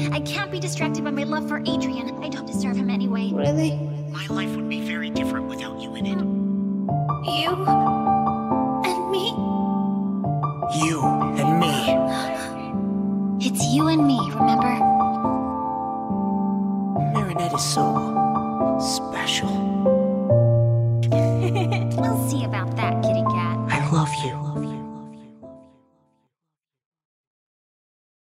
I can't be distracted by my love for Adrien. I don't deserve him anyway. Really? My life would be very different without you in it. You and me? You and me. It's you and me, remember? Marinette is so special. we'll see about that. kitty cat. I love you.